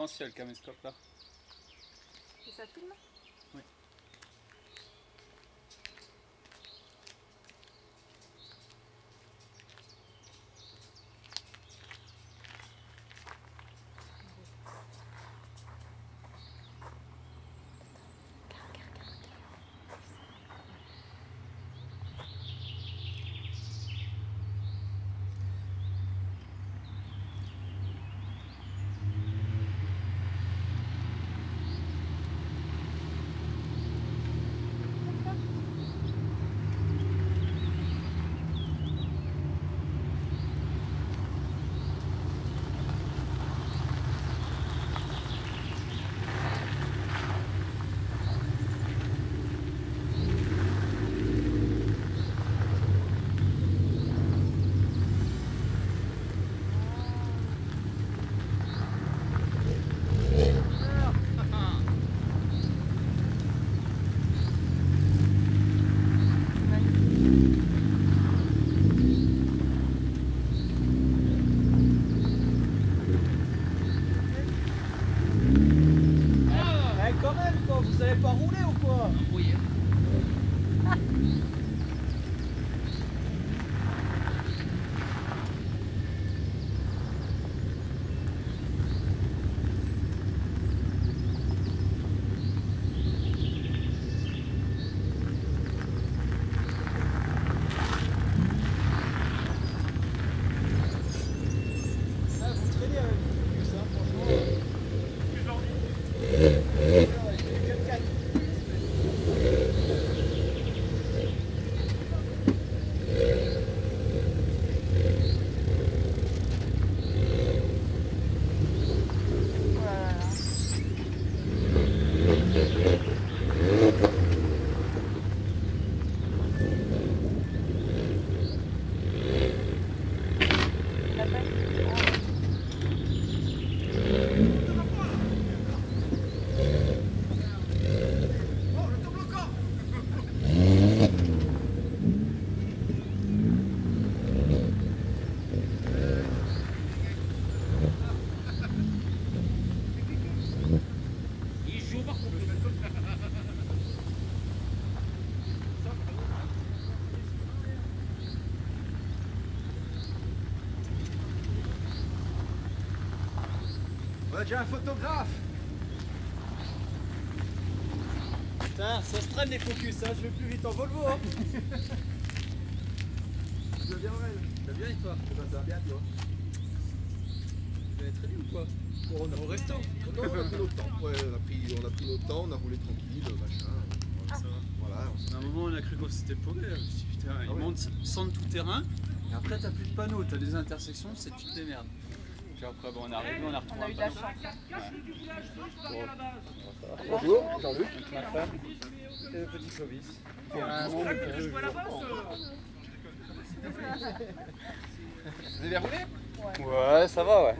pense qu'il y a le caméscope là. Et vous savez pas rouler ou quoi Ah, vous traînez avec le focus, hein, franchement. Oh là là là. La peine On a déjà un photographe Putain, ça se traîne les focus, hein, je vais plus vite en Volvo hein. Tu vas bien Aurel? Tu vas bien et toi? Ça va bien toi? Tu vas très bien ou quoi? On a Au resto on a pris notre temps. Ouais, on a pris, on a pris notre temps, on a roulé tranquille, machin. Voilà, voilà. on À un moment, on a cru qu'on s'était paumé. Je me suis dit, putain, ouais. monte sans tout terrain. Et après, t'as plus de panneaux, t'as des intersections, c'est tu te démerdes. Puis après, bon, on est arrivé, on a retrouvé On a un eu de la. Bonjour, Jean-Luc. Avec ma femme. Et le petit Clovis. Vous allez rouler Ouais, ça va, ouais.